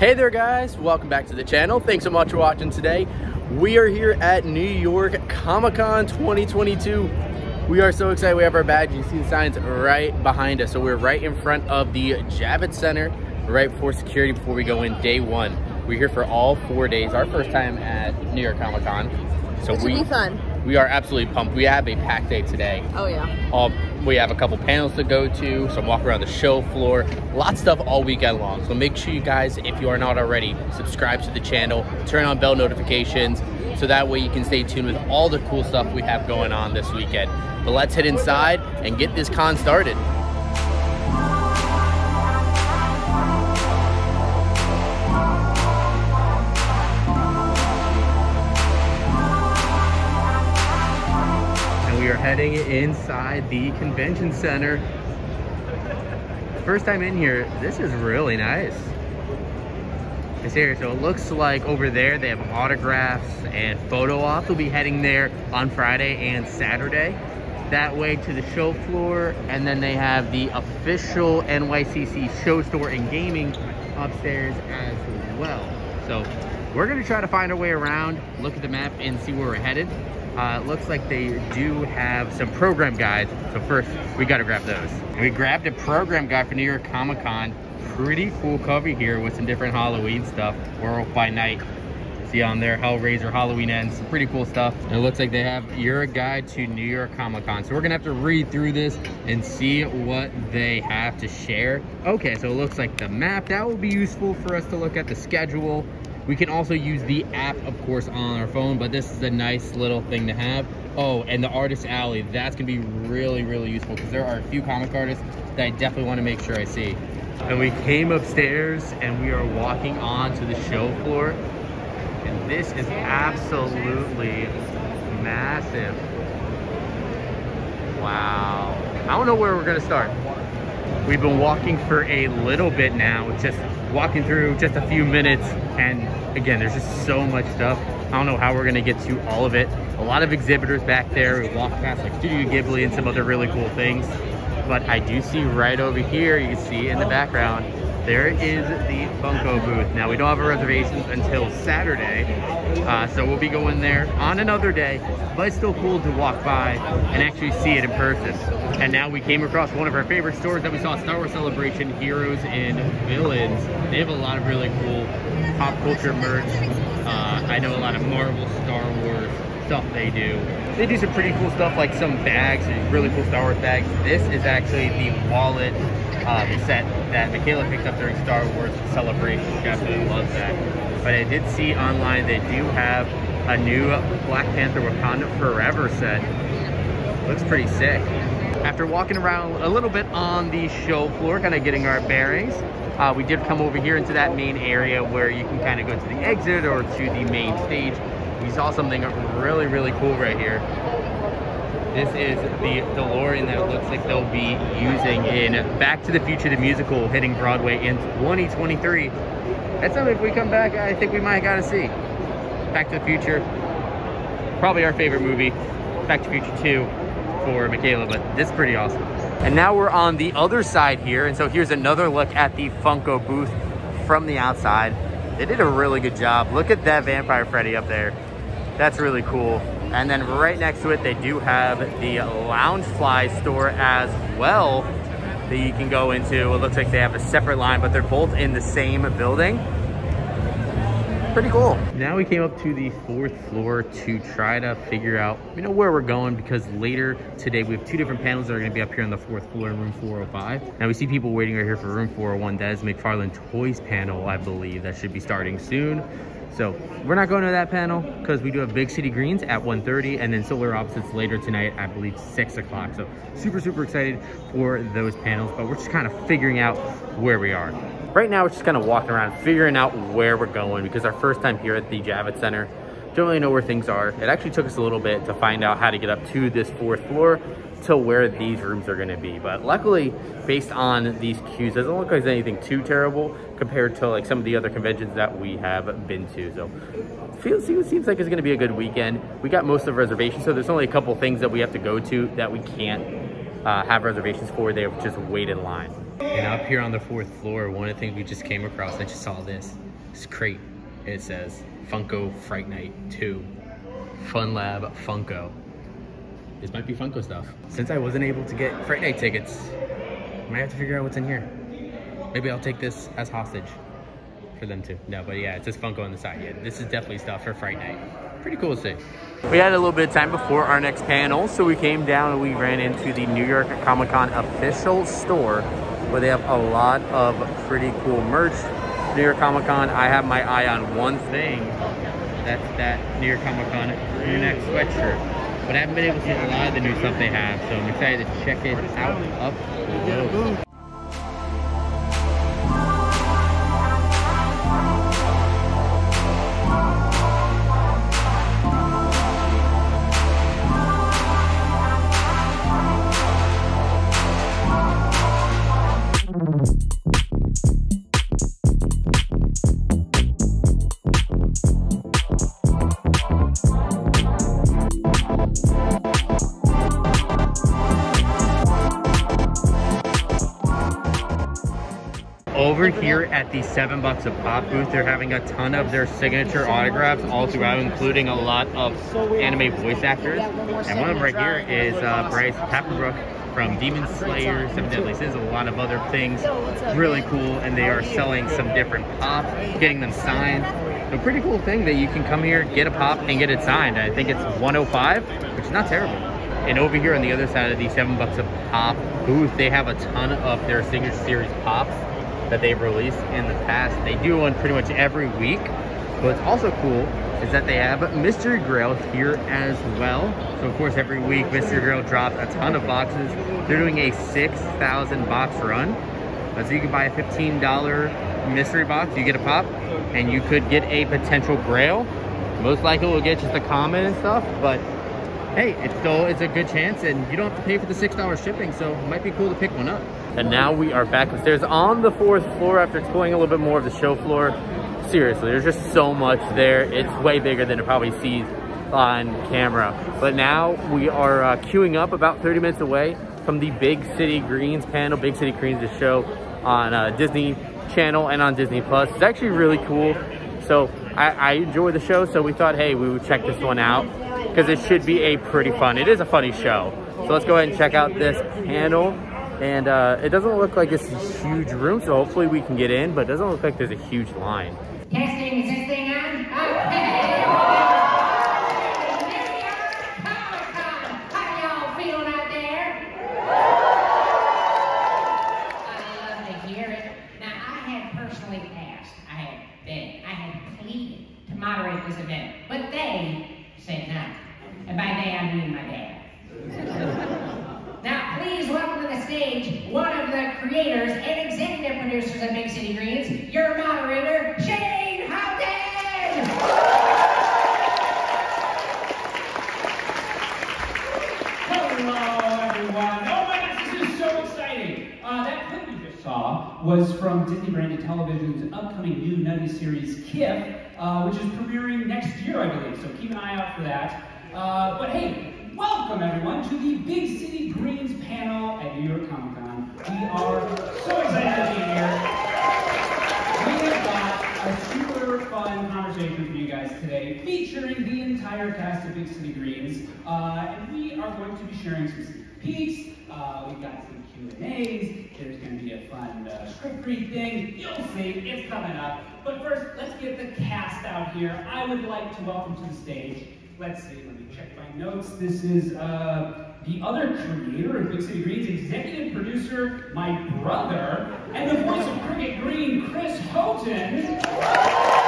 Hey there guys, welcome back to the channel. Thanks so much for watching today. We are here at New York Comic-Con 2022. We are so excited we have our badge. You see the signs right behind us. So we're right in front of the Javits Center, right before security before we go in day one. We're here for all four days, our first time at New York Comic-Con. So this we, be fun. We are absolutely pumped. We have a packed day today. Oh yeah. All, we have a couple panels to go to, some walk around the show floor, lots of stuff all weekend long. So make sure you guys, if you are not already, subscribe to the channel, turn on bell notifications, so that way you can stay tuned with all the cool stuff we have going on this weekend. But let's head inside and get this con started. Are heading inside the convention center. First time in here, this is really nice. It's here, so it looks like over there they have autographs and photo ops. We'll be heading there on Friday and Saturday. That way to the show floor, and then they have the official NYCC show store and gaming upstairs as well. So we're gonna try to find our way around, look at the map and see where we're headed. Uh, looks like they do have some program guides. So first, we gotta grab those. We grabbed a program guide for New York Comic Con. Pretty cool cover here with some different Halloween stuff. Werewolf by Night. See on there, Hellraiser, Halloween Ends, some pretty cool stuff. And it looks like they have your guide to New York Comic Con. So we're gonna have to read through this and see what they have to share. Okay, so it looks like the map, that will be useful for us to look at the schedule we can also use the app, of course, on our phone, but this is a nice little thing to have. Oh, and the Artist Alley, that's gonna be really, really useful because there are a few comic artists that I definitely wanna make sure I see. And we came upstairs and we are walking on to the show floor. And this is absolutely massive. Wow. I don't know where we're gonna start. We've been walking for a little bit now, just walking through just a few minutes. And again there's just so much stuff. I don't know how we're gonna get to all of it. A lot of exhibitors back there. We walk past like studio ghibli and some other really cool things. But i do see right over here you can see in the background there is the Funko booth. Now we don't have a reservations until Saturday, uh, so we'll be going there on another day, but it's still cool to walk by and actually see it in person. And now we came across one of our favorite stores that we saw Star Wars Celebration, Heroes and Villains. They have a lot of really cool pop culture merch. Uh, I know a lot of Marvel, Star Wars, stuff they do. They do some pretty cool stuff like some bags, really cool Star Wars bags. This is actually the wallet uh, set that Michaela picked up during Star Wars Celebration. She absolutely loves that. But I did see online they do have a new Black Panther Wakanda Forever set. Looks pretty sick. After walking around a little bit on the show floor, kind of getting our bearings, uh, we did come over here into that main area where you can kind of go to the exit or to the main stage we saw something really, really cool right here. This is the DeLorean that looks like they'll be using in Back to the Future, the musical, hitting Broadway in 2023. That's something if we come back, I think we might gotta see. Back to the Future, probably our favorite movie. Back to the Future 2 for Michaela, but this is pretty awesome. And now we're on the other side here, and so here's another look at the Funko booth from the outside. They did a really good job. Look at that Vampire Freddy up there. That's really cool. And then right next to it, they do have the Loungefly store as well that you can go into. It looks like they have a separate line, but they're both in the same building. Pretty cool. Now we came up to the fourth floor to try to figure out, you know, where we're going because later today we have two different panels that are going to be up here on the fourth floor in room 405. Now we see people waiting right here for room 401. That is McFarlane Toys panel, I believe. That should be starting soon. So we're not going to that panel because we do have Big City Greens at 1.30 and then Solar Opposites later tonight, I believe 6 o'clock. So super, super excited for those panels, but we're just kind of figuring out where we are. Right now, we're just kind of walking around, figuring out where we're going because our first time here at the Javits Center, don't really know where things are. It actually took us a little bit to find out how to get up to this fourth floor to where these rooms are gonna be. But luckily, based on these queues, doesn't look like anything too terrible compared to like some of the other conventions that we have been to. So feels, it seems like it's gonna be a good weekend. We got most of reservations, so there's only a couple things that we have to go to that we can't uh, have reservations for. They have just wait in line. And up here on the fourth floor, one of the things we just came across, I just saw this. this crate. It says Funko Fright Night 2. Fun Lab Funko. This might be Funko stuff. Since I wasn't able to get Fright Night tickets, I might have to figure out what's in here. Maybe I'll take this as hostage for them too. No, but yeah, it says Funko on the side. Yeah, this is definitely stuff for Fright Night. Pretty cool to see. We had a little bit of time before our next panel, so we came down and we ran into the New York Comic Con official store where they have a lot of pretty cool merch. New York Comic Con, I have my eye on one thing. That's that New York Comic Con neck sweatshirt. But I haven't been able to see a lot of the new stuff they have, so I'm excited to check it out up close. Over here at the seven bucks a pop booth, they're having a ton of their signature autographs all throughout, including a lot of anime voice actors. And one of them right here is uh, Bryce Papenbrook from Demon Slayer, Seven Deadly Sins, a lot of other things. Really cool, and they are selling some different pop, getting them signed. A pretty cool thing that you can come here, get a pop, and get it signed. I think it's 105, which is not terrible. And over here on the other side of the seven bucks a pop booth, they have a ton of their signature series pops that they've released in the past. They do one pretty much every week. What's also cool is that they have Mystery Grail here as well. So of course every week Mystery Grail drops a ton of boxes. They're doing a 6,000 box run. Uh, so you can buy a $15 mystery box, you get a pop, and you could get a potential grail. Most likely we'll get just a common and stuff, but hey, it's still it's a good chance and you don't have to pay for the $6 shipping, so it might be cool to pick one up. And now we are back upstairs on the fourth floor after exploring a little bit more of the show floor. Seriously, there's just so much there. It's way bigger than it probably sees on camera. But now we are uh, queuing up about 30 minutes away from the Big City Greens panel. Big City Greens the show on uh, Disney Channel and on Disney Plus. It's actually really cool. So I, I enjoy the show, so we thought, hey, we would check this one out because it should be a pretty fun. It is a funny show. So let's go ahead and check out this panel. And uh, it doesn't look like it's a huge room, so hopefully we can get in, but it doesn't look like there's a huge line this thing on? Okay. How y'all feeling out there? I love to hear it. Now, I had personally asked, I had begged, I had pleaded to moderate this event, but they said no. And by they, I mean my dad. Now, please welcome to the stage one of the creators and executive producers of Big City Greens, your moderator, Shane Houghton! Hello, everyone. Oh my gosh, this is so exciting. Uh, that clip you just saw was from Disney Branded Television's upcoming new Nutty series, Kiff, uh, which is premiering next year, I believe. So keep an eye out for that. Uh, but hey, welcome everyone to the Big City Greens panel at New York Comic Con. We are so excited to be here. We have got a super fun conversation for you guys today, featuring the entire cast of Big City Greens, uh, and we are going to be sharing some peeks. Uh, we've got some Q and A's. There's going to be a fun uh, script read thing. You'll see, it's coming up. But first, let's get the cast out here. I would like to welcome to the stage. Let's see. Let me check my notes. This is uh, the other creator of Big City Greens, executive producer, my brother, and the voice of Cricket Green, Chris Houghton.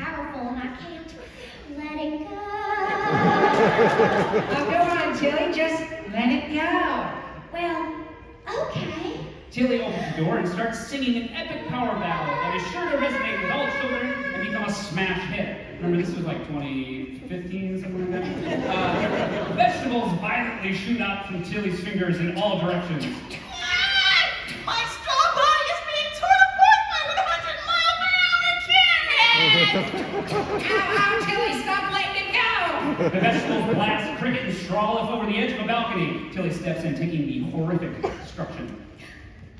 powerful and I can't let it go. oh, go on, Tilly, just let it go. Well, okay. Tilly opens the door and starts singing an epic power ballad that is sure to resonate with all children and become a smash hit. Remember, this was like 2015, something like that? Uh, vegetables violently shoot out from Tilly's fingers in all directions. Ow, ow, Tilly, stop letting it go. The vegetables blast cricket and straw off over the edge of a balcony. Tilly steps in, taking the horrific destruction.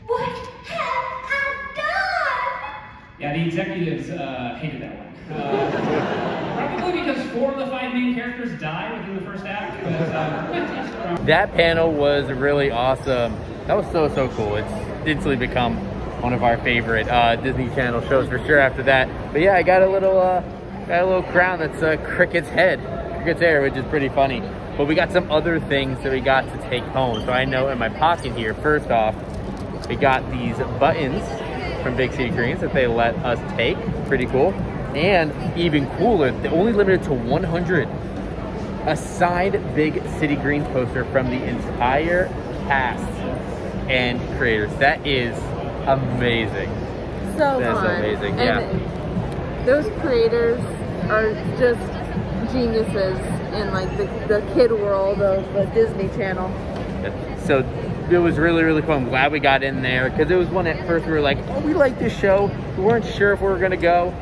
What have I done? Yeah, the executives uh, hated that one. Uh, probably because four of the five main characters die within the first act. But, uh, That panel was really awesome. That was so, so cool. It's instantly become one of our favorite uh, Disney Channel shows for sure after that. But yeah, I got a little, uh, got a little crown that's a Cricket's head, Cricket's hair, which is pretty funny. But we got some other things that we got to take home. So I know in my pocket here, first off, we got these buttons from Big City Greens that they let us take. Pretty cool. And even cooler, they only limited to 100 a signed Big City Greens poster from the entire cast and creators. That is amazing. So That's amazing, And those creators are just geniuses in like the, the kid world of the Disney Channel. So it was really, really cool. I'm glad we got in there because it was one at first we were like, oh, we like this show. We weren't sure if we were going to go.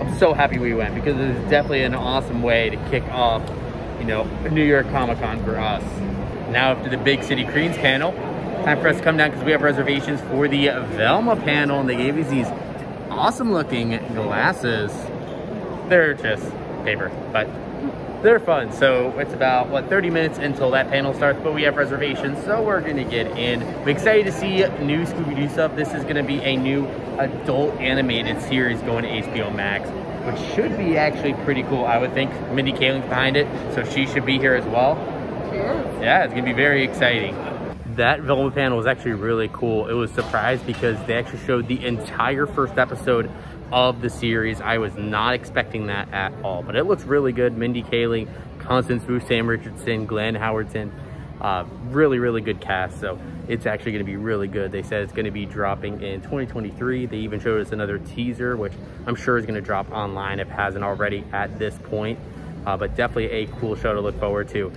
I'm so happy we went because it was definitely an awesome way to kick off, you know, New York Comic Con for us. Now after the Big City Greens panel, time for us to come down because we have reservations for the Velma panel and they gave us these awesome looking glasses. They're just paper, but they're fun. So it's about what 30 minutes until that panel starts, but we have reservations, so we're gonna get in. I'm excited to see new Scooby-Doo stuff. This is gonna be a new adult animated series going to HBO Max, which should be actually pretty cool. I would think Mindy Kaling's behind it, so she should be here as well. Cheers. Yeah, it's gonna be very exciting. That Velma panel was actually really cool. It was surprised because they actually showed the entire first episode of the series. I was not expecting that at all, but it looks really good. Mindy Kaling, Constance Wu, Sam Richardson, Glenn Howerton, uh, really, really good cast. So it's actually gonna be really good. They said it's gonna be dropping in 2023. They even showed us another teaser, which I'm sure is gonna drop online if hasn't already at this point. Uh, but definitely a cool show to look forward to.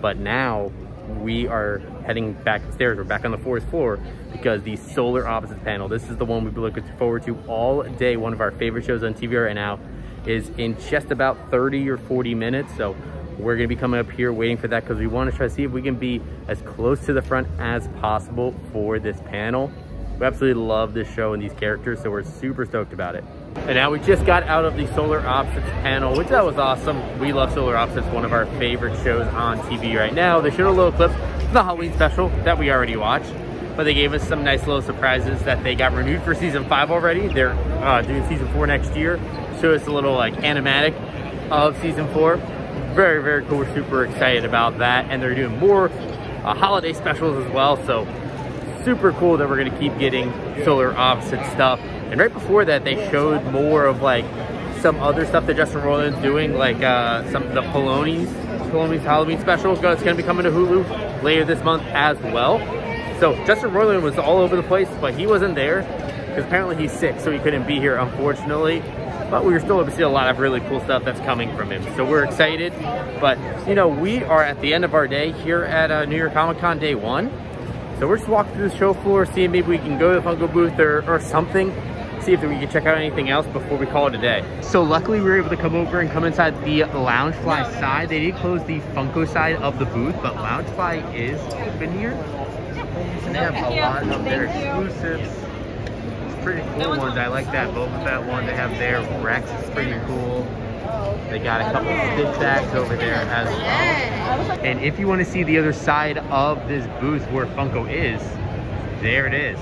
But now we are heading back upstairs. We're back on the fourth floor because the Solar Opposites panel, this is the one we've been looking forward to all day. One of our favorite shows on TV right now is in just about 30 or 40 minutes. So we're gonna be coming up here waiting for that because we wanna try to see if we can be as close to the front as possible for this panel. We absolutely love this show and these characters, so we're super stoked about it. And now we just got out of the Solar Opposites panel, which that was awesome. We love Solar Opposites, one of our favorite shows on TV right now. They showed a little clip of the Halloween special that we already watched, but they gave us some nice little surprises that they got renewed for season five already. They're uh, doing season four next year. Show us a little like animatic of season four. Very, very cool. We're super excited about that. And they're doing more uh, holiday specials as well. So super cool that we're gonna keep getting solar opposite stuff. And right before that, they showed more of like some other stuff that Justin Roiland's doing, like uh, some the Paloni's, Paloni's Halloween special. It's gonna be coming to Hulu later this month as well. So Justin Roiland was all over the place, but he wasn't there because apparently he's sick, so he couldn't be here, unfortunately. But we were still able to see a lot of really cool stuff that's coming from him. So we're excited. But you know, we are at the end of our day here at uh, New York Comic Con Day One. So we're just walking through the show floor, seeing maybe we can go to the Funko booth or, or something, see if we can check out anything else before we call it a day. So luckily we were able to come over and come inside the Loungefly side. They did close the Funko side of the booth, but Loungefly is open here. And they have a lot of their exclusives. It's pretty cool ones. I like that Boba Fett one they have there. Rex is pretty cool. They got a couple of stick backs over there as well. And if you want to see the other side of this booth where Funko is, there it is.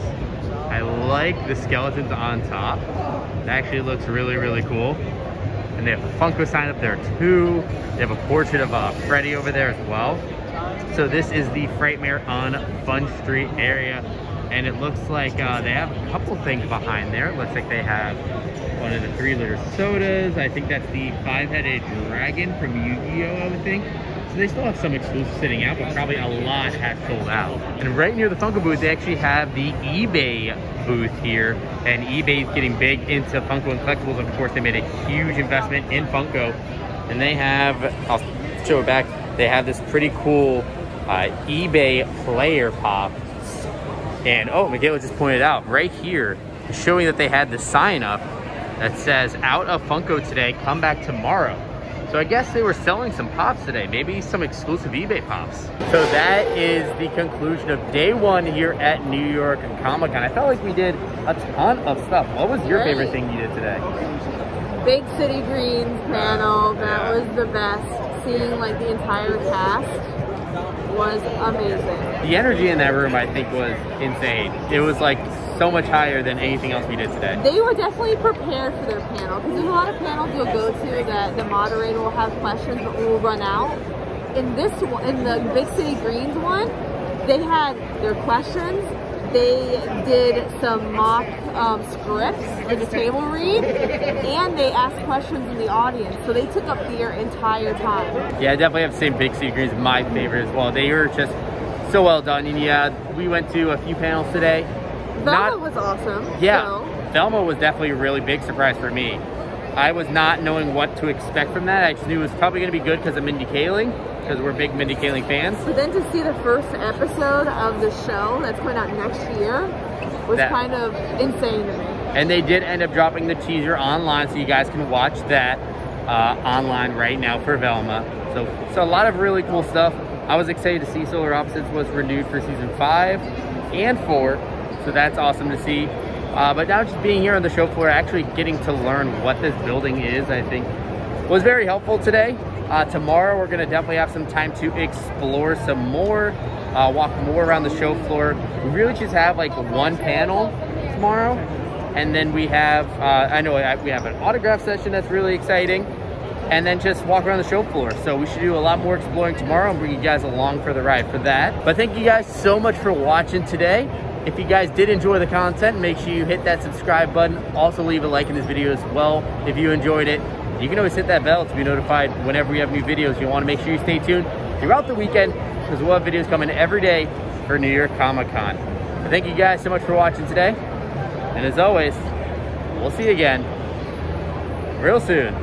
I like the skeletons on top. It actually looks really, really cool. And they have a Funko sign up there too. They have a portrait of uh, Freddy over there as well. So this is the Frightmare on Fun Street area. And it looks like uh, they have a couple things behind there. It looks like they have one of the three liter sodas. I think that's the five-headed dragon from Yu-Gi-Oh, I would think. So they still have some exclusives sitting out, but probably a lot has sold out. And right near the Funko booth, they actually have the eBay booth here. And eBay is getting big into Funko and collectibles. Of course, they made a huge investment in Funko. And they have, I'll show it back, they have this pretty cool uh, eBay player pop. And oh, Miguel just pointed out right here, showing that they had the sign up that says out of Funko today, come back tomorrow. So I guess they were selling some pops today, maybe some exclusive eBay pops. So that is the conclusion of day one here at New York Comic Con. I felt like we did a ton of stuff. What was your Right. favorite thing you did today? Big City Greens panel, that was the best. Seeing like the entire cast was amazing. The energy in that room, I think, was insane. It was like so much higher than anything else we did today. They were definitely prepared for their panel because there's a lot of panels you'll go to that the moderator will have questions but will run out. In this one, in the Big City Greens one, they had their questions. They did some mock um, scripts, like a table read, and they asked questions in the audience. So they took up their entire time. Yeah, I definitely have to say Big City Greens is my favorite as well. They were just so well done. And yeah, we went to a few panels today. Velma Not- was awesome. Yeah, so- Velma was definitely a really big surprise for me. I was not knowing what to expect from that. I just knew it was probably going to be good because of Mindy Kaling, because we're big Mindy Kaling fans. But then to see the first episode of the show that's coming out next year was That- kind of insane to me. And they did end up dropping the teaser online, so you guys can watch that uh, online right now for Velma. So, so a lot of really cool stuff. I was excited to see Solar Opposites was renewed for season five and four, so that's awesome to see. Uh, but now just being here on the show floor, actually getting to learn what this building is, I think was very helpful today. Uh, tomorrow we're gonna definitely have some time to explore some more, uh, walk more around the show floor. We really just have like one panel tomorrow, and then we have, uh, I know we have an autograph session that's really exciting, and then just walk around the show floor. So we should do a lot more exploring tomorrow and bring you guys along for the ride for that. But thank you guys so much for watching today. If you guys did enjoy the content, make sure you hit that subscribe button. Also leave a like in this video as well if you enjoyed it. You can always hit that bell to be notified whenever we have new videos. You want to make sure you stay tuned throughout the weekend because we'll have videos coming every day for New York Comic Con. Thank you guys so much for watching today. And as always, we'll see you again real soon.